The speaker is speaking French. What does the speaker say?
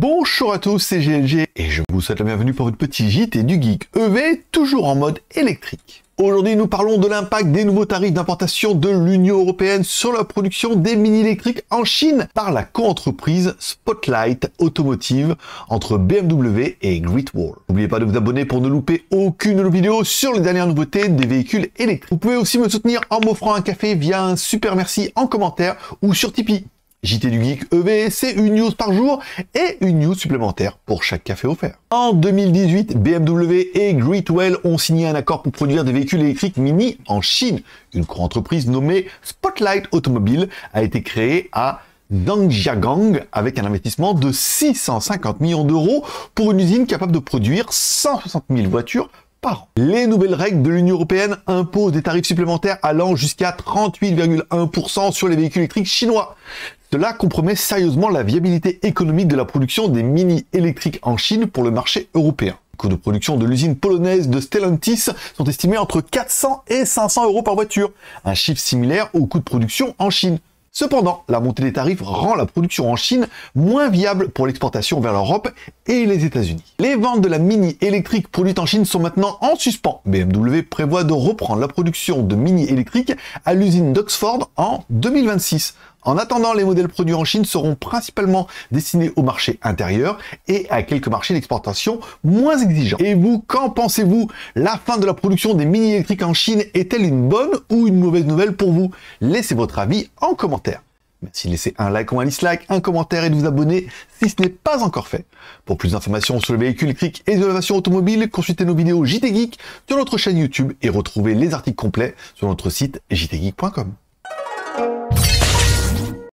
Bonjour à tous, c'est GLG et je vous souhaite la bienvenue pour votre petit JT du Geek EV, toujours en mode électrique. Aujourd'hui, nous parlons de l'impact des nouveaux tarifs d'importation de l'Union Européenne sur la production des mini électriques en Chine par la co-entreprise Spotlight Automotive entre BMW et Great Wall. N'oubliez pas de vous abonner pour ne louper aucune de nos vidéos sur les dernières nouveautés des véhicules électriques. Vous pouvez aussi me soutenir en m'offrant un café via un super merci en commentaire ou sur Tipeee. JT du Geek EV, c'est une news par jour et une news supplémentaire pour chaque café offert. En 2018, BMW et Greatwell ont signé un accord pour produire des véhicules électriques mini en Chine. Une entreprise nommée Spotlight Automobile a été créée à Zhangjiagang avec un investissement de 650 millions d'euros pour une usine capable de produire 160 000 voitures Les nouvelles règles de l'Union Européenne imposent des tarifs supplémentaires allant jusqu'à 38,1% sur les véhicules électriques chinois. Cela compromet sérieusement la viabilité économique de la production des mini électriques en Chine pour le marché européen. Les coûts de production de l'usine polonaise de Stellantis sont estimés entre 400 et 500 euros par voiture, un chiffre similaire au coût de production en Chine. Cependant, la montée des tarifs rend la production en Chine moins viable pour l'exportation vers l'Europe et les États-Unis. Les ventes de la mini électrique produite en Chine sont maintenant en suspens. BMW prévoit de reprendre la production de mini électriques à l'usine d'Oxford en 2026. En attendant, les modèles produits en Chine seront principalement destinés au marché intérieur et à quelques marchés d'exportation moins exigeants. Et vous, qu'en pensez-vous? La fin de la production des mini électriques en Chine est-elle une bonne ou une mauvaise nouvelle pour vous? Laissez votre avis en commentaire. Merci de laisser un like ou un dislike, un commentaire et de vous abonner si ce n'est pas encore fait. Pour plus d'informations sur le véhicule électrique et l'innovation automobile, consultez nos vidéos JT Geek sur notre chaîne YouTube et retrouvez les articles complets sur notre site jtgeek.com.